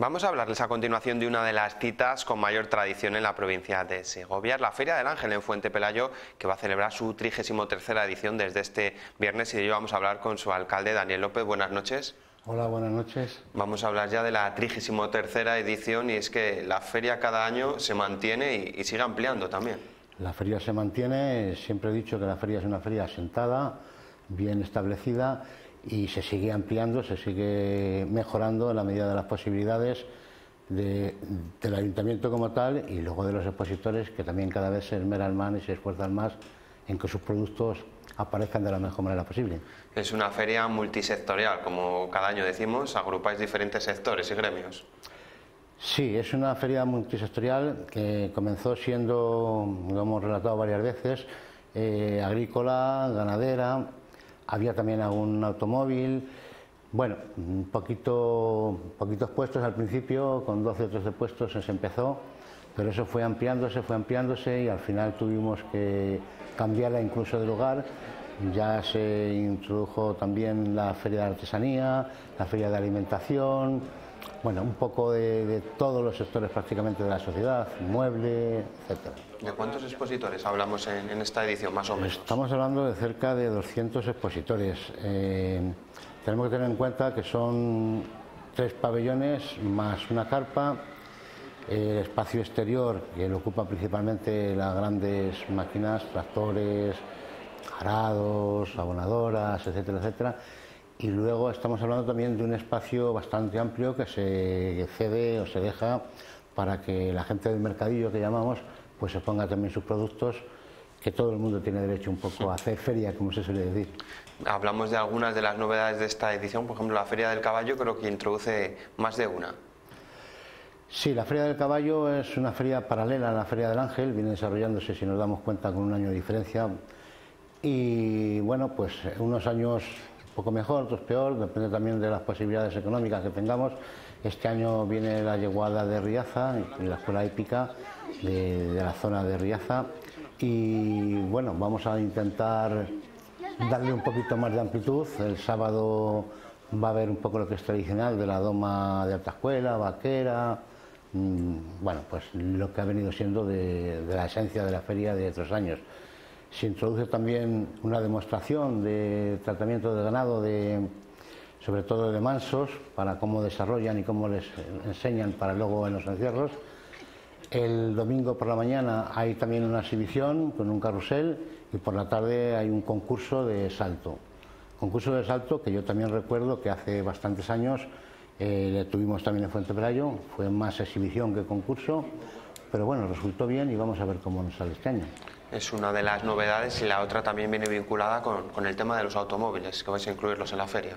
Vamos a hablarles a continuación de una de las citas con mayor tradición en la provincia de Segovia, la Feria del Ángel en Fuente Pelayo, que va a celebrar su 33 edición desde este viernes y de ello vamos a hablar con su alcalde Daniel López. Buenas noches. Hola, buenas noches. Vamos a hablar ya de la 33 edición y es que la feria cada año se mantiene y, y sigue ampliando también. La feria se mantiene, siempre he dicho que la feria es una feria asentada, bien establecida y se sigue ampliando, se sigue mejorando en la medida de las posibilidades de- del ayuntamiento como tal y luego de los expositores que también cada vez se esmeran más y se esfuerzan más en que sus productos aparezcan de la mejor manera posible. Es una feria multisectorial, como cada año decimos, agrupáis diferentes sectores y gremios. Sí, es una feria multisectorial que comenzó siendo, lo hemos relatado varias veces, eh, agrícola, ganadera, había también algún automóvil, bueno, poquito, poquitos puestos al principio, con 12 o 13 puestos se empezó, pero eso fue ampliándose, fue ampliándose y al final tuvimos que cambiarla incluso de lugar. Ya se introdujo también la feria de artesanía, la feria de alimentación, bueno, un poco de, de todos los sectores prácticamente de la sociedad, mueble, etcétera. ¿De cuántos expositores hablamos en, en esta edición, más o menos? Estamos hablando de cerca de 200 expositores. Eh, tenemos que tener en cuenta que son tres pabellones más una carpa, el espacio exterior que lo ocupan principalmente las grandes máquinas, tractores, arados, abonadoras, etcétera, etcétera. Y luego estamos hablando también de un espacio bastante amplio que se cede o se deja para que la gente del mercadillo que llamamos pues se ponga también sus productos que todo el mundo tiene derecho un poco a hacer feria, como se suele decir. Hablamos de algunas de las novedades de esta edición, por ejemplo, la Feria del Caballo creo que introduce más de una. Sí, la Feria del Caballo es una feria paralela a la Feria del Ángel, viene desarrollándose, si nos damos cuenta, con un año de diferencia. Y bueno, pues unos años poco mejor, otros peor, depende también de las posibilidades económicas que tengamos. Este año viene la yeguada de Riaza, la escuela hípica de, la zona de Riaza. Y bueno, vamos a intentar darle un poquito más de amplitud. El sábado va a haber un poco lo que es tradicional de la doma de alta escuela, vaquera, mm, bueno, pues lo que ha venido siendo de la esencia de la feria de otros años. Se introduce también una demostración de tratamiento de ganado, de, sobre todo de mansos, para cómo desarrollan y cómo les enseñan para luego en los encierros. El domingo por la mañana hay también una exhibición con un carrusel y por la tarde hay un concurso de salto. Concurso de salto que yo también recuerdo que hace bastantes años eh, le tuvimos también en Fuente Pelayo, fue más exhibición que concurso, pero bueno, resultó bien y vamos a ver cómo nos sale este año. Es una de las novedades y la otra también viene vinculada con, el tema de los automóviles, que vais a incluirlos en la feria.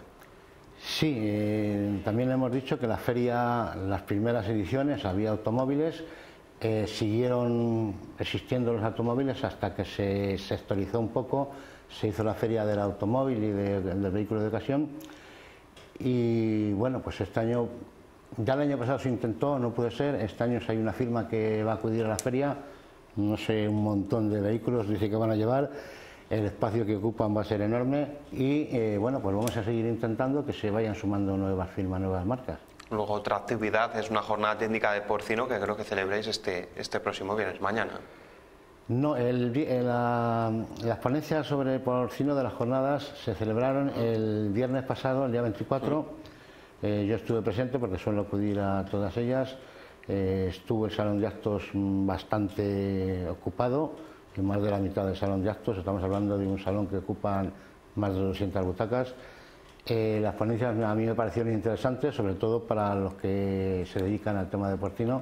Sí, eh, también hemos dicho que la feria, las primeras ediciones había automóviles, eh, siguieron existiendo los automóviles hasta que se sectorizó un poco, se hizo la feria del automóvil y de- del vehículo de ocasión y bueno, pues este año, ya el año pasado se intentó, no puede ser, este año hay una firma que va a acudir a la feria, no sé, un montón de vehículos dice que van a llevar, el espacio que ocupan va a ser enorme y eh, bueno, pues vamos a seguir intentando que se vayan sumando nuevas firmas, nuevas marcas. Luego otra actividad es una jornada técnica de porcino que creo que celebréis este, este próximo viernes, mañana. No, el eh, la- las ponencias sobre porcino de las jornadas se celebraron el viernes pasado, el día 24. Eh, yo estuve presente porque suelo acudir a todas ellas. Eh, estuvo el salón de actos mm, bastante ocupado, más de la mitad del salón de actos. Estamos hablando de un salón que ocupan más de 200 butacas. Eh, las ponencias a mí me parecieron interesantes, sobre todo para los que se dedican al tema de porcino.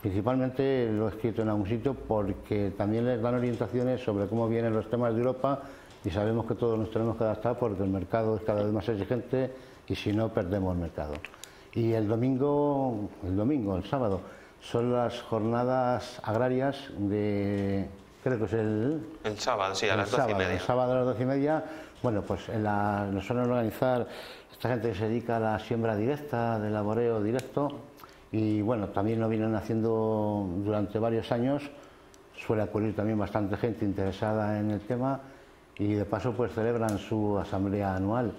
Principalmente lo he escrito en algún sitio porque también les dan orientaciones sobre cómo vienen los temas de Europa y sabemos que todos nos tenemos que adaptar porque el mercado es cada vez más exigente y si no perdemos el mercado. Y el domingo, el domingo, el sábado, son las jornadas agrarias de, creo que es el, El sábado, sí, a las doce y media. El sábado a las doce y media, bueno, pues en la, nos suelen organizar esta gente que se dedica a la siembra directa, del laboreo directo, y bueno, también lo vienen haciendo durante varios años, suele acudir también bastante gente interesada en el tema, y de paso pues celebran su asamblea anual.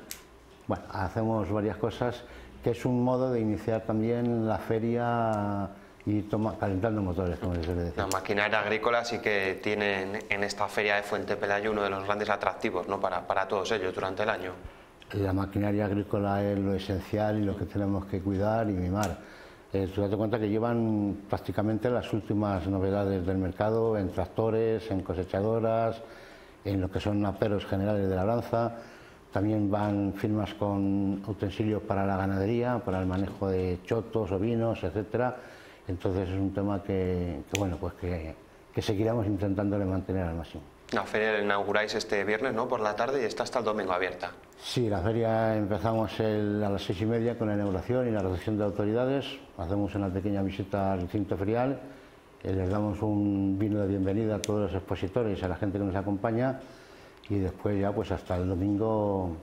Bueno, hacemos varias cosas que es un modo de iniciar también la feria y toma, calentando motores, como se suele decir. La maquinaria agrícola sí que tiene en esta feria de Fuente Pelayo uno de los grandes atractivos ¿no? para, para todos ellos durante el año. La maquinaria agrícola es lo esencial y lo que tenemos que cuidar y mimar. Eh, tú date cuenta que llevan prácticamente las últimas novedades del mercado en tractores, en cosechadoras, en lo que son aperos generales de labranza. También van firmas con utensilios para la ganadería, para el manejo de chotos, ovinos, etcétera entonces es un tema que, bueno, pues que, que seguiremos intentándole mantener al máximo. La feria la inauguráis este viernes, ¿no? Por la tarde y está hasta el domingo abierta. Sí, la feria empezamos a las seis y media con la inauguración y la recepción de autoridades. Hacemos una pequeña visita al recinto ferial. Eh, les damos un vino de bienvenida a todos los expositores y a la gente que nos acompaña. Y después ya, pues hasta el domingo,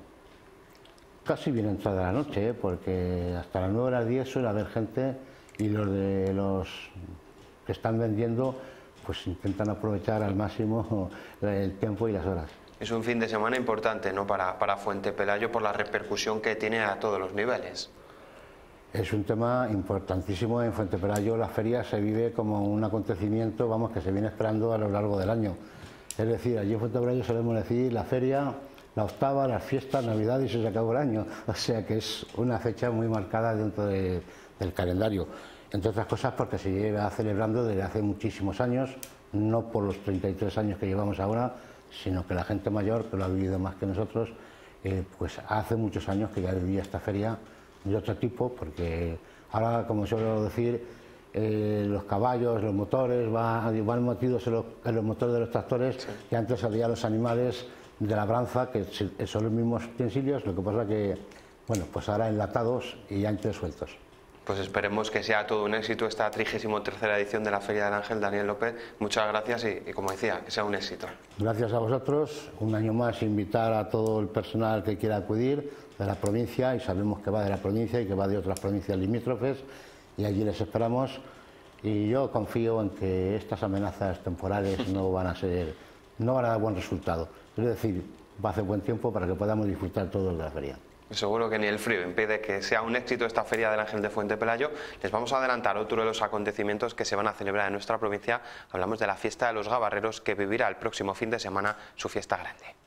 casi bien entrada la noche, ¿eh? porque hasta las nueve horas 10 suele haber gente y los de los que están vendiendo pues intentan aprovechar al máximo el tiempo y las horas. Es un fin de semana importante ¿no? para, para Fuente Pelayo por la repercusión que tiene a todos los niveles. Es un tema importantísimo en Fuente Pelayo. La feria se vive como un acontecimiento vamos, que se viene esperando a lo largo del año. Es decir, allí en Fuente Pelayo solemos decir la feria, la octava, las fiestas, Navidad y se acabó el año. O sea que es una fecha muy marcada dentro de, del calendario. Entre otras cosas porque se lleva celebrando desde hace muchísimos años, no por los 33 años que llevamos ahora, sino que la gente mayor, que lo ha vivido más que nosotros, eh, pues hace muchos años que ya vivía esta feria de otro tipo, porque ahora, como suelo decir, eh, los caballos, los motores, van, van metidos en los, motores de los tractores, y antes había los animales de labranza, que son los mismos utensilios, lo que pasa que, bueno, pues ahora enlatados y antes sueltos. Pues esperemos que sea todo un éxito esta 33 edición de la Feria del Ángel, Daniel López. Muchas gracias y, como decía, que sea un éxito. Gracias a vosotros. Un año más invitar a todo el personal que quiera acudir de la provincia y sabemos que va de la provincia y que va de otras provincias limítrofes y allí les esperamos. Y yo confío en que estas amenazas temporales no van a ser, no van a dar buen resultado. Es decir, va a hacer buen tiempo para que podamos disfrutar todos de la feria. Seguro que ni el frío impide que sea un éxito esta Feria del Ángel de Fuente Pelayo. Les vamos a adelantar otro de los acontecimientos que se van a celebrar en nuestra provincia. Hablamos de la fiesta de los gabarreros que vivirá el próximo fin de semana su fiesta grande.